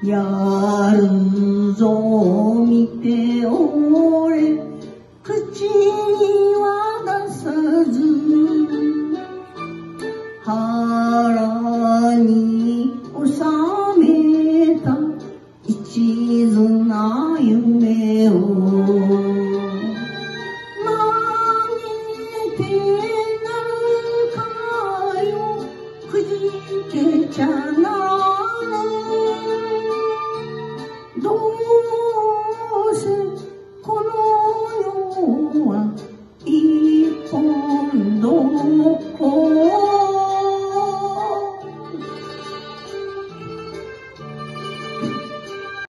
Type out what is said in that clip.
やるぞ見ておれ。口には出さず腹に収めた。一途な夢を。曲げてなるかよ。くじけちゃなら do mundo.